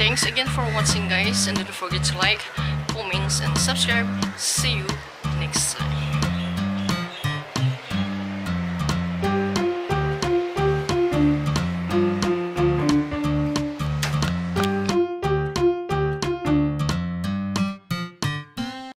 Thanks again for watching guys and don't forget to like, comments and subscribe. See you next time.